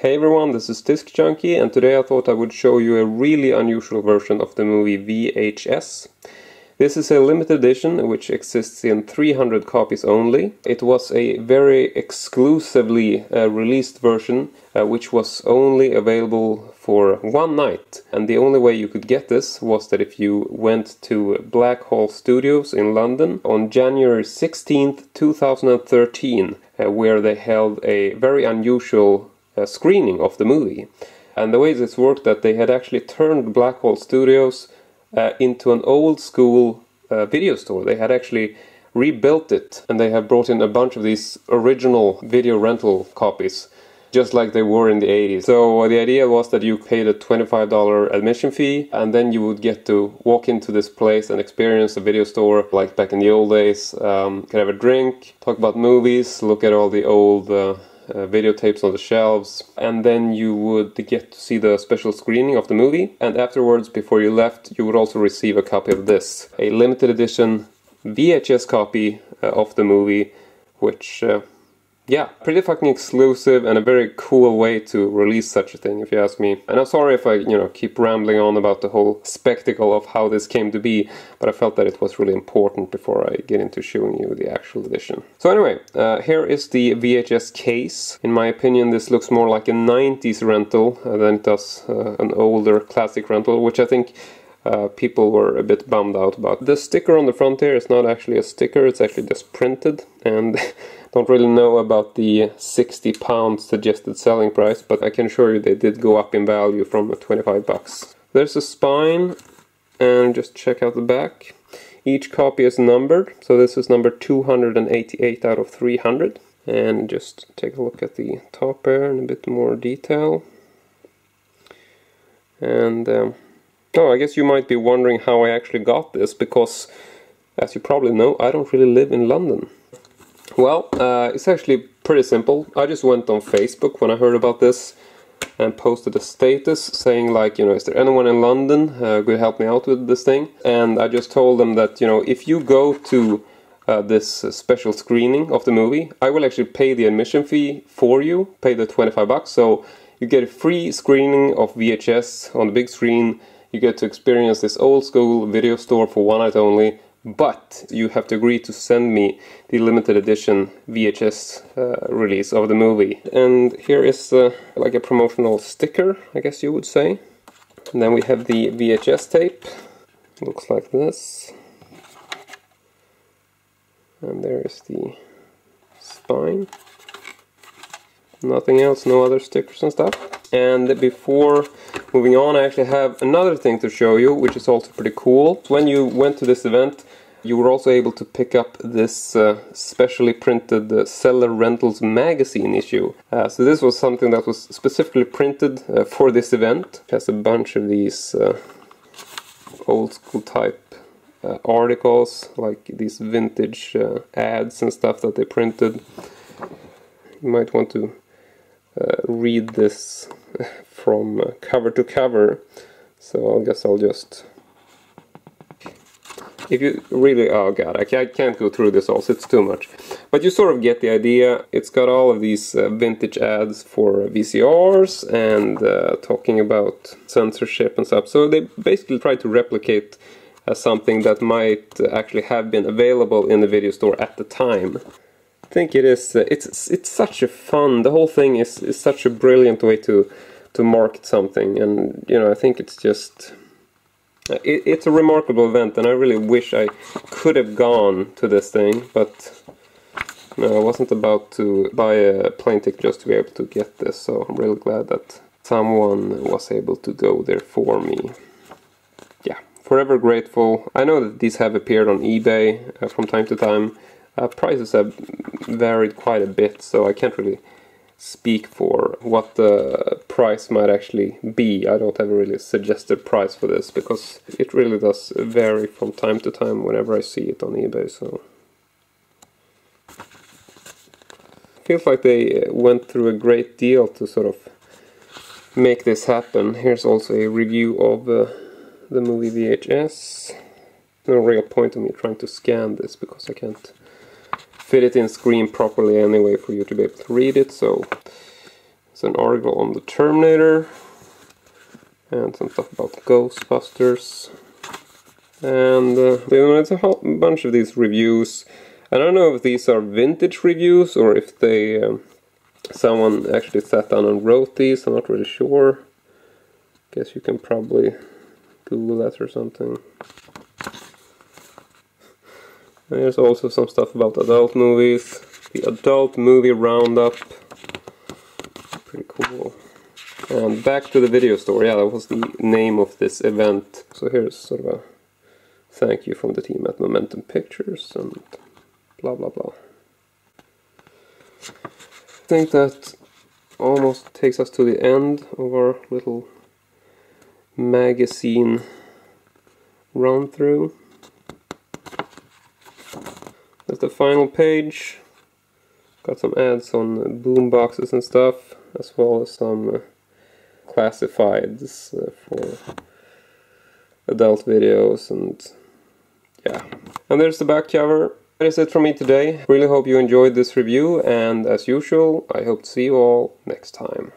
Hey everyone, this is Disc Junkie and today I thought I would show you a really unusual version of the movie VHS. This is a limited edition which exists in 300 copies only. It was a very exclusively uh, released version uh, which was only available for one night. And the only way you could get this was that if you went to Black Blackall Studios in London on January 16th, 2013, uh, where they held a very unusual screening of the movie. And the way this worked that they had actually turned Blackall Studios uh, into an old school uh, video store. They had actually rebuilt it and they have brought in a bunch of these original video rental copies just like they were in the 80s. So the idea was that you paid a $25 admission fee and then you would get to walk into this place and experience a video store like back in the old days. Um, could have a drink, talk about movies, look at all the old uh, uh, videotapes on the shelves, and then you would get to see the special screening of the movie. And afterwards, before you left, you would also receive a copy of this a limited edition VHS copy uh, of the movie, which uh, yeah, pretty fucking exclusive and a very cool way to release such a thing, if you ask me. And I'm sorry if I, you know, keep rambling on about the whole spectacle of how this came to be, but I felt that it was really important before I get into showing you the actual edition. So anyway, uh, here is the VHS case. In my opinion, this looks more like a 90s rental than it does uh, an older classic rental, which I think uh, people were a bit bummed out about. The sticker on the front here is not actually a sticker, it's actually just printed and Don't really know about the 60 pound suggested selling price, but I can assure you they did go up in value from 25 bucks. There's a spine, and just check out the back. Each copy is numbered, so this is number 288 out of 300. And just take a look at the top here in a bit more detail. And, um, oh, I guess you might be wondering how I actually got this, because, as you probably know, I don't really live in London. Well, uh, it's actually pretty simple. I just went on Facebook when I heard about this and posted a status saying like, you know, is there anyone in London uh, could help me out with this thing? And I just told them that, you know, if you go to uh, this uh, special screening of the movie, I will actually pay the admission fee for you, pay the 25 bucks. So you get a free screening of VHS on the big screen. You get to experience this old school video store for one night only but you have to agree to send me the limited edition VHS uh, release of the movie. And here is uh, like a promotional sticker, I guess you would say. And then we have the VHS tape, looks like this. And there is the spine. Nothing else, no other stickers and stuff. And before moving on, I actually have another thing to show you, which is also pretty cool. When you went to this event, you were also able to pick up this uh, specially printed uh, Cellar Rentals magazine issue. Uh, so this was something that was specifically printed uh, for this event. It has a bunch of these uh, old school type uh, articles, like these vintage ads and stuff that they printed. You might want to read this from cover to cover. So I guess I'll just if you really, oh god, I can't go through this also, it's too much. But you sort of get the idea. It's got all of these uh, vintage ads for VCRs and uh, talking about censorship and stuff. So they basically try to replicate uh, something that might actually have been available in the video store at the time. I think it is, uh, it's, it's such a fun, the whole thing is, is such a brilliant way to, to market something. And, you know, I think it's just it, it's a remarkable event and I really wish I could have gone to this thing, but no, I wasn't about to buy a plane ticket just to be able to get this, so I'm really glad that someone was able to go there for me. Yeah, forever grateful. I know that these have appeared on eBay uh, from time to time. Uh, prices have varied quite a bit, so I can't really speak for what the price might actually be. I don't have a really suggested price for this because it really does vary from time to time whenever I see it on eBay. So feels like they went through a great deal to sort of make this happen. Here's also a review of uh, the movie VHS. No real point of me trying to scan this because I can't fit it in screen properly anyway for you to be able to read it, so It's an article on the Terminator and some stuff about Ghostbusters. And uh, it's a whole bunch of these reviews. I don't know if these are vintage reviews or if they um, someone actually sat down and wrote these. I'm not really sure. Guess you can probably Google that or something. There's also some stuff about adult movies. The adult movie roundup. Pretty cool. And back to the video store. Yeah, that was the name of this event. So here's sort of a thank you from the team at Momentum Pictures and blah blah blah. I think that almost takes us to the end of our little magazine run through. That's the final page. Got some ads on boom boxes and stuff, as well as some uh, classifieds uh, for adult videos and yeah. And there's the back cover. That is it from me today. Really hope you enjoyed this review and as usual, I hope to see you all next time.